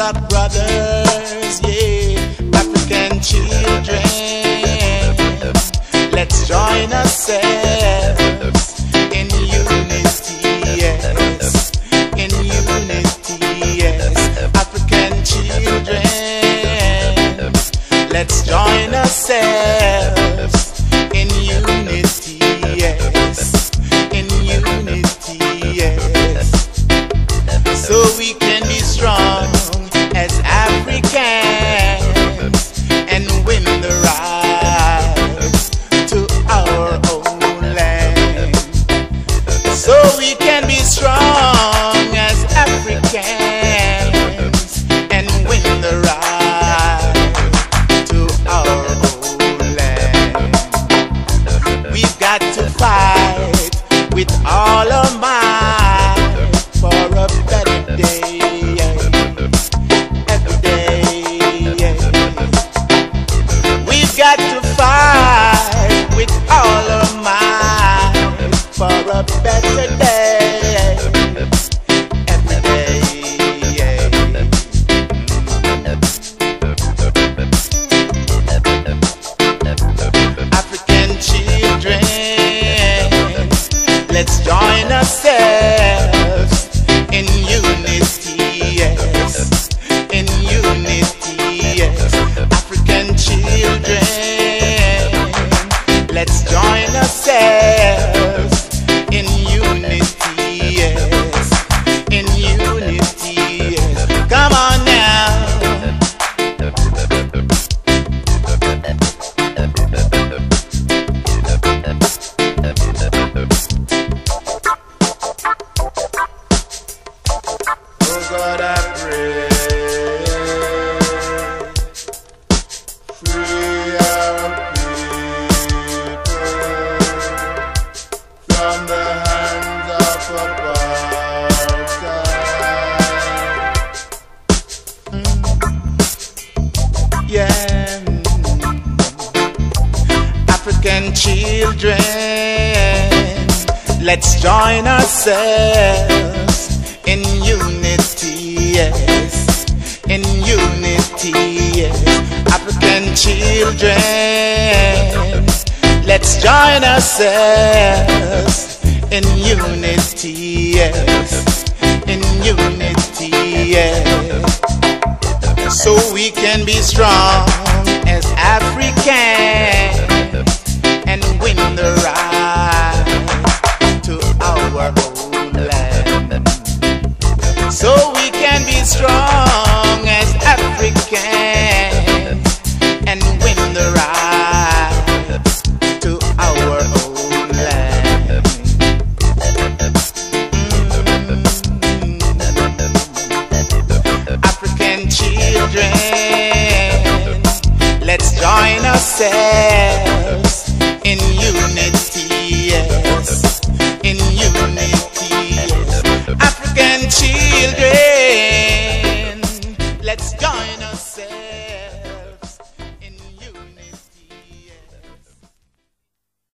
Arab brothers, yeah, African children. Let's join ourselves in unity, yes. In unity, yes. African children. Let's join ourselves. Can be strong as Africans and win the right to our own land. We've got to fight with all of might a better day. Every day. African children, let's join ourselves in unity, yes. In unity, yes. African children, let's join ourselves African children, let's join ourselves in unity, yes. In unity, yes. African children, let's join ourselves in unity, yes. In unity, yes so we can be strong as Africans our own land. So we can be strong as Africans and win the right to our own land. African children, let's join ourselves in unity. African children, let's go.